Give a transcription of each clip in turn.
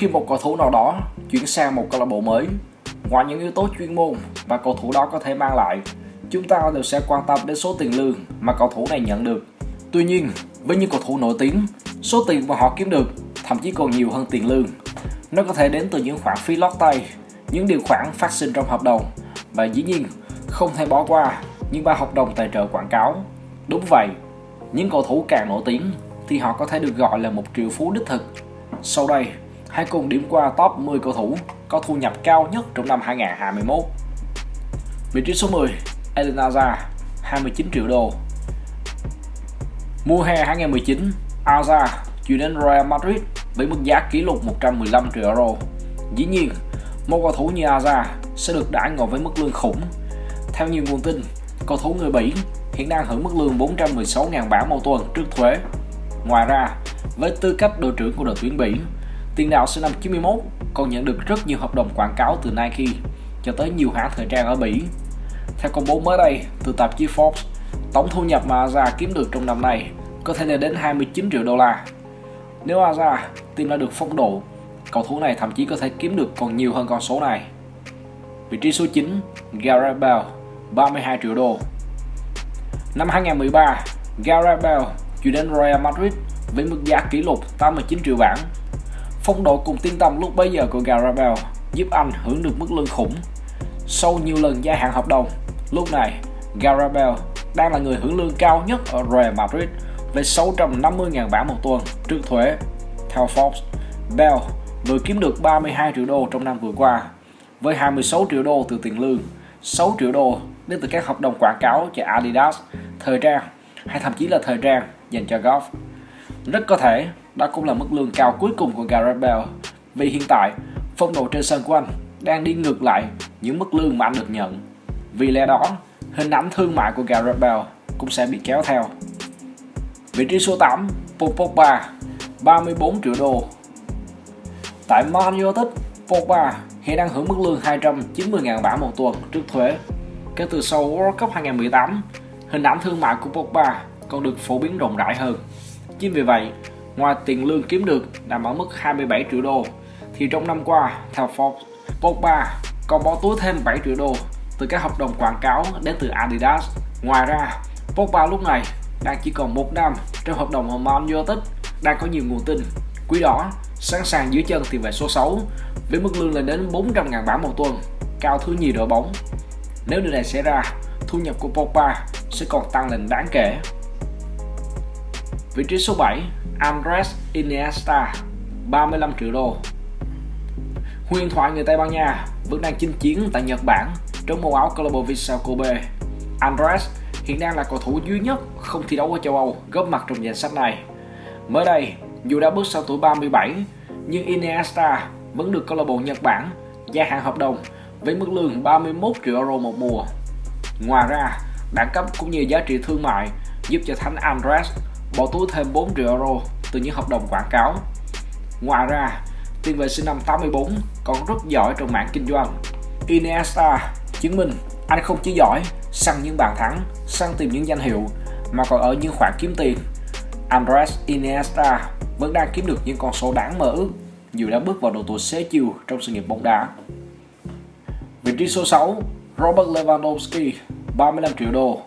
khi một cầu thủ nào đó chuyển sang một câu lạc bộ mới, ngoài những yếu tố chuyên môn và cầu thủ đó có thể mang lại, chúng ta đều sẽ quan tâm đến số tiền lương mà cầu thủ này nhận được. Tuy nhiên, với những cầu thủ nổi tiếng, số tiền mà họ kiếm được thậm chí còn nhiều hơn tiền lương. Nó có thể đến từ những khoản phí lót tay, những điều khoản phát sinh trong hợp đồng và dĩ nhiên không thể bỏ qua những ba hợp đồng tài trợ quảng cáo. Đúng vậy, những cầu thủ càng nổi tiếng thì họ có thể được gọi là một triệu phú đích thực. Sau đây, hãy cùng điểm qua top 10 cầu thủ có thu nhập cao nhất trong năm 2021. Vị trí số 10, Eden Hazard, 29 triệu đô. Mùa hè 2019, Hazard chuyển đến Real Madrid với mức giá kỷ lục 115 triệu euro. Dĩ nhiên, một cầu thủ như Hazard sẽ được đãi ngộ với mức lương khủng. Theo nhiều nguồn tin, cầu thủ người Bỉ hiện đang hưởng mức lương 416.000 bảng một tuần trước thuế. Ngoài ra, với tư cách đội trưởng của đội tuyển Bỉ, tiền đạo sinh năm 91 còn nhận được rất nhiều hợp đồng quảng cáo từ Nike cho tới nhiều hãng thời trang ở Bỉ. Theo công bố mới đây từ tạp chí Forbes, tổng thu nhập mà Aza kiếm được trong năm nay có thể lên đến 29 triệu đô la. Nếu Aza tìm ra được phong độ, cầu thủ này thậm chí có thể kiếm được còn nhiều hơn con số này. Vị trí số 9, Gareth Bale, 32 triệu đô. Năm 2013, Gareth Bale chuyển đến Real Madrid với mức giá kỷ lục 89 triệu bảng. Phong độ cùng tiên tâm lúc bấy giờ của Gareth giúp anh hưởng được mức lương khủng. Sau nhiều lần gia hạn hợp đồng, lúc này Gareth đang là người hưởng lương cao nhất ở Real Madrid với 650.000 bảng một tuần trước thuế. Theo Forbes, Bell vừa kiếm được 32 triệu đô trong năm vừa qua, với 26 triệu đô từ tiền lương, 6 triệu đô đến từ các hợp đồng quảng cáo cho Adidas, thời trang hay thậm chí là thời trang dành cho golf. Rất có thể đó cũng là mức lương cao cuối cùng của Gareth Bale vì hiện tại phong độ trên sân của anh đang đi ngược lại những mức lương mà anh được nhận. Vì lẽ đó, hình ảnh thương mại của Gareth Bale cũng sẽ bị kéo theo. Vị trí số 8, Paul Pogba, 34 triệu đô. Tại Man United, Pogba hiện đang hưởng mức lương 290.000 bảng một tuần trước thuế. Kể từ sau World Cup 2018, hình ảnh thương mại của Pogba còn được phổ biến rộng rãi hơn. Chính vì vậy, ngoài tiền lương kiếm được nằm ở mức 27 triệu đô, thì trong năm qua, theo Forbes, Pogba còn bỏ túi thêm 7 triệu đô từ các hợp đồng quảng cáo đến từ Adidas. Ngoài ra, Pogba lúc này đang chỉ còn một năm trong hợp đồng ở Man United đang có nhiều nguồn tin. Quý đó sẵn sàng dưới chân tiền vệ số 6 với mức lương lên đến 400.000 bảng một tuần cao thứ nhì đội bóng. Nếu điều này xảy ra thu nhập của Pogba sẽ còn tăng lên đáng kể. Vị trí số 7 Andres Iniesta 35 triệu đô huyền thoại người Tây Ban Nha vẫn đang chinh chiến tại Nhật Bản trong màu áo Global Vissel Kobe Andres hiện đang là cầu thủ duy nhất không thi đấu ở châu Âu góp mặt trong danh sách này. Mới đây, dù đã bước sang tuổi 37, nhưng Iniesta vẫn được câu lạc bộ Nhật Bản gia hạn hợp đồng với mức lương 31 triệu euro một mùa. Ngoài ra, đẳng cấp cũng như giá trị thương mại giúp cho Thánh Andres bỏ túi thêm 4 triệu euro từ những hợp đồng quảng cáo. Ngoài ra, tiền vệ sinh năm 84 còn rất giỏi trong mảng kinh doanh. Iniesta chứng minh anh không chỉ giỏi săn những bàn thắng, săn tìm những danh hiệu mà còn ở những khoản kiếm tiền. Andres Iniesta vẫn đang kiếm được những con số đáng mơ ước dù đã bước vào độ tuổi xế chiều trong sự nghiệp bóng đá. Vị trí số 6, Robert Lewandowski, 35 triệu đô.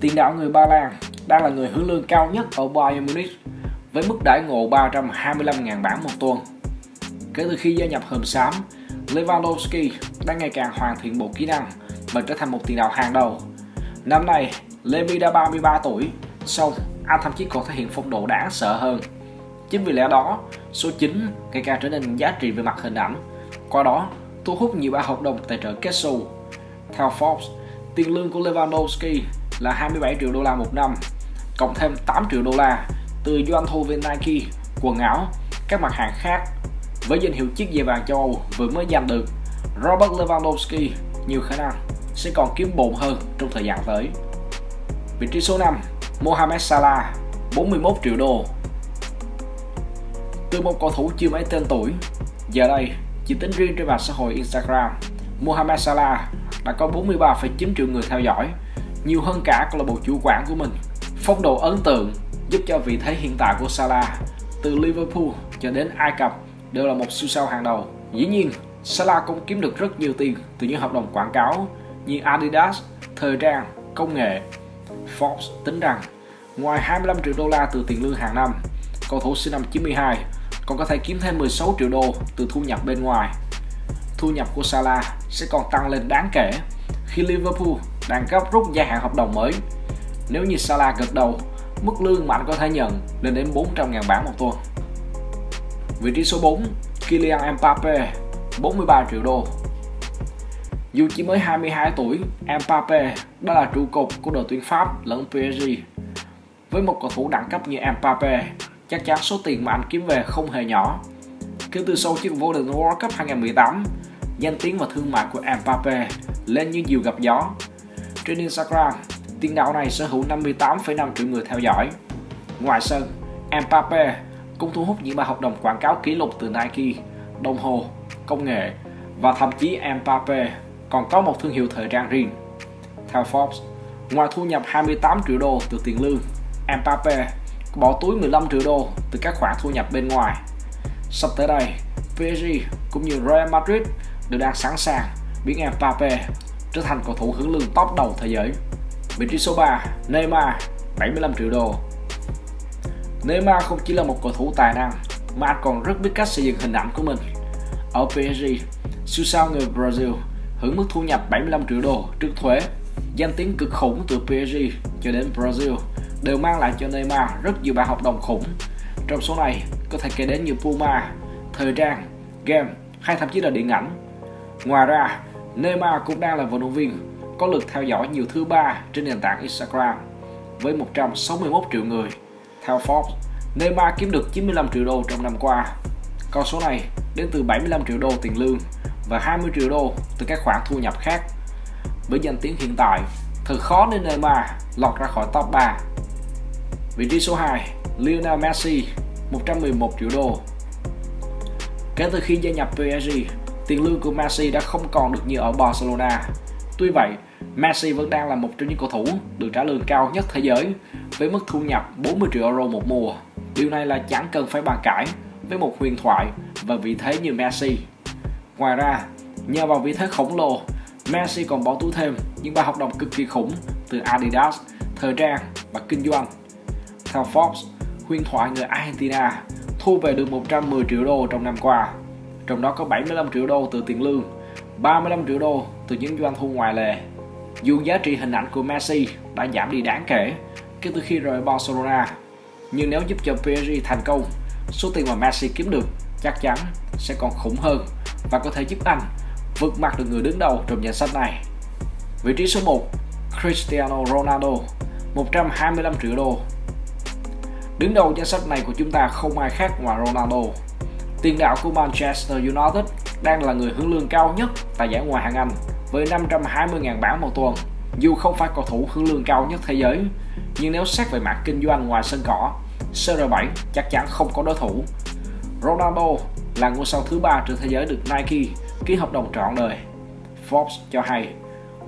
Tiền đạo người Ba Lan đang là người hưởng lương cao nhất ở Bayern Munich với mức đãi ngộ 325.000 bảng một tuần. Kể từ khi gia nhập hầm xám, Lewandowski đang ngày càng hoàn thiện bộ kỹ năng và trở thành một tiền đạo hàng đầu. Năm nay, Levy đã 33 tuổi, song anh thậm chí còn thể hiện phong độ đáng sợ hơn. Chính vì lẽ đó, số 9 ngày càng trở nên giá trị về mặt hình ảnh, qua đó thu hút nhiều ba hợp đồng tài trợ kết xu. Theo Forbes, tiền lương của Lewandowski là 27 triệu đô la một năm, cộng thêm 8 triệu đô la từ doanh thu về Nike, quần áo, các mặt hàng khác. Với danh hiệu chiếc giày vàng châu Âu vừa mới giành được, Robert Lewandowski nhiều khả năng sẽ còn kiếm bộn hơn trong thời gian tới. Vị trí số 5, Mohamed Salah, 41 triệu đô. Từ một cầu thủ chưa mấy tên tuổi, giờ đây chỉ tính riêng trên mạng xã hội Instagram, Mohamed Salah đã có 43,9 triệu người theo dõi, nhiều hơn cả câu lạc bộ chủ quản của mình. Phong độ ấn tượng giúp cho vị thế hiện tại của Salah từ Liverpool cho đến Ai Cập đều là một siêu sao hàng đầu. Dĩ nhiên, Salah cũng kiếm được rất nhiều tiền từ những hợp đồng quảng cáo như Adidas, thời trang, công nghệ. Forbes tính rằng ngoài 25 triệu đô la từ tiền lương hàng năm, cầu thủ sinh năm 92 còn có thể kiếm thêm 16 triệu đô từ thu nhập bên ngoài. Thu nhập của Salah sẽ còn tăng lên đáng kể khi Liverpool đang gấp rút gia hạn hợp đồng mới. Nếu như Salah gật đầu, mức lương mà anh có thể nhận lên đến 400.000 bảng một tuần. Vị trí số 4, Kylian Mbappe, 43 triệu đô. Dù chỉ mới 22 tuổi, Mbappe đã là trụ cột của đội tuyển Pháp lẫn PSG. Với một cầu thủ đẳng cấp như Mbappe, chắc chắn số tiền mà anh kiếm về không hề nhỏ. Kể từ sau chiếc vô địch World Cup 2018, danh tiếng và thương mại của Mbappe lên như diều gặp gió. Trên Instagram, tiền đạo này sở hữu 58,5 triệu người theo dõi. Ngoài sân, Mbappe cũng thu hút những bài hợp đồng quảng cáo kỷ lục từ Nike, đồng hồ, công nghệ và thậm chí Mbappe còn có một thương hiệu thời trang riêng. Theo Forbes, ngoài thu nhập 28 triệu đô từ tiền lương, Mbappe bỏ túi 15 triệu đô từ các khoản thu nhập bên ngoài. Sắp tới đây, PSG cũng như Real Madrid đều đang sẵn sàng biến Mbappe trở thành cầu thủ hưởng lương top đầu thế giới. Vị trí số 3, Neymar, 75 triệu đô. Neymar không chỉ là một cầu thủ tài năng, mà anh còn rất biết cách xây dựng hình ảnh của mình. Ở PSG, siêu sao người Brazil hưởng mức thu nhập 75 triệu đô trước thuế. Danh tiếng cực khủng từ PSG cho đến Brazil đều mang lại cho Neymar rất nhiều bản hợp đồng khủng. Trong số này có thể kể đến như Puma, thời trang, game hay thậm chí là điện ảnh. Ngoài ra, Neymar cũng đang là vận động viên có lượt theo dõi nhiều thứ ba trên nền tảng Instagram với 161 triệu người. Theo Forbes, Neymar kiếm được 95 triệu đô trong năm qua. Con số này đến từ 75 triệu đô tiền lương và 20 triệu đô từ các khoản thu nhập khác. Với danh tiếng hiện tại, thật khó nên Neymar lọt ra khỏi top 3. Vị trí số 2, Lionel Messi, 111 triệu đô. Kể từ khi gia nhập PSG, tiền lương của Messi đã không còn được như ở Barcelona. Tuy vậy, Messi vẫn đang là một trong những cầu thủ được trả lương cao nhất thế giới với mức thu nhập 40 triệu euro một mùa. Điều này là chẳng cần phải bàn cãi với một huyền thoại và vị thế như Messi. Ngoài ra, nhờ vào vị thế khổng lồ, Messi còn bỏ túi thêm những bài hợp đồng cực kỳ khủng từ Adidas, thời trang và kinh doanh. Theo Forbes, huyền thoại người Argentina thu về được 110 triệu đô trong năm qua, trong đó có 75 triệu đô từ tiền lương, 35 triệu đô từ những doanh thu ngoài lề. Dù giá trị hình ảnh của Messi đã giảm đi đáng kể kể từ khi rời Barcelona, nhưng nếu giúp cho PSG thành công, số tiền mà Messi kiếm được chắc chắn sẽ còn khủng hơn và có thể giúp anh vượt mặt được người đứng đầu trong danh sách này. Vị trí số 1, Cristiano Ronaldo, 125 triệu đô. Đứng đầu danh sách này của chúng ta không ai khác ngoài Ronaldo. Tiền đạo của Manchester United đang là người hưởng lương cao nhất tại giải Ngoại hạng Anh với 520.000 bảng một tuần. Dù không phải cầu thủ hưởng lương cao nhất thế giới, nhưng nếu xét về mặt kinh doanh ngoài sân cỏ, CR7 chắc chắn không có đối thủ. Ronaldo là ngôi sao thứ ba trên thế giới được Nike ký hợp đồng trọn đời. Forbes cho hay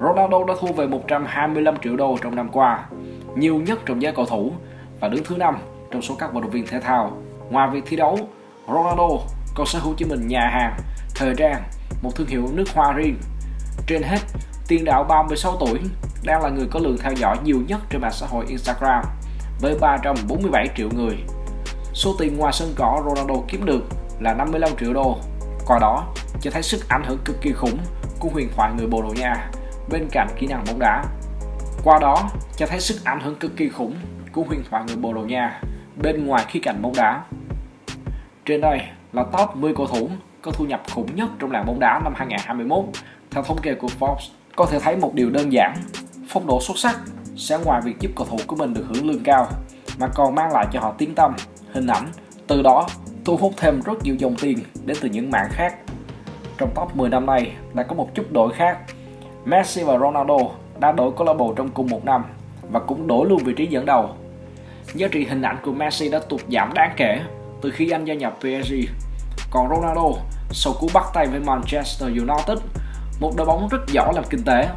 Ronaldo đã thu về 125 triệu đô trong năm qua, nhiều nhất trong giới cầu thủ và đứng thứ năm trong số các vận động viên thể thao. Ngoài việc thi đấu, Ronaldo còn sở hữu cho mình nhà hàng, thời trang, một thương hiệu nước hoa riêng. Trên hết, tiền đạo 36 tuổi đang là người có lượng theo dõi nhiều nhất trên mạng xã hội Instagram với 347 triệu người. Số tiền ngoài sân cỏ Ronaldo kiếm được là 55 triệu đô. Qua đó, cho thấy sức ảnh hưởng cực kỳ khủng của huyền thoại người Bồ Đào Nha bên cạnh kỹ năng bóng đá. Qua đó, cho thấy sức ảnh hưởng cực kỳ khủng của huyền thoại người Bồ Đào Nha bên ngoài khía cạnh bóng đá. Trên đây là top 10 cầu thủ có thu nhập khủng nhất trong làng bóng đá năm 2021 theo thống kê của Forbes. Có thể thấy một điều đơn giản, phong độ xuất sắc sẽ ngoài việc giúp cầu thủ của mình được hưởng lương cao mà còn mang lại cho họ tiếng tâm, hình ảnh, từ đó thu hút thêm rất nhiều dòng tiền đến từ những mạng khác. Trong top 10 năm nay đã có một chút đổi khác. Messi và Ronaldo đã đổi câu lạc bộ trong cùng một năm và cũng đổi luôn vị trí dẫn đầu. Giá trị hình ảnh của Messi đã tụt giảm đáng kể từ khi anh gia nhập PSG. Còn Ronaldo sau cú bắt tay với Manchester United, một đội bóng rất giỏi làm kinh tế.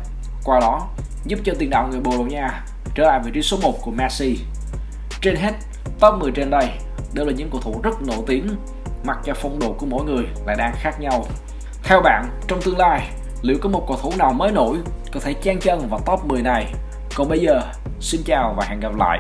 Qua đó, giúp cho tiền đạo người Bồ Đào Nha trở lại vị trí số 1 của Messi. Trên hết, top 10 trên đây đều là những cầu thủ rất nổi tiếng mặc cho phong độ của mỗi người lại đang khác nhau. Theo bạn, trong tương lai, liệu có một cầu thủ nào mới nổi có thể chen chân vào top 10 này? Còn bây giờ, xin chào và hẹn gặp lại.